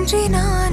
இன்றி நான்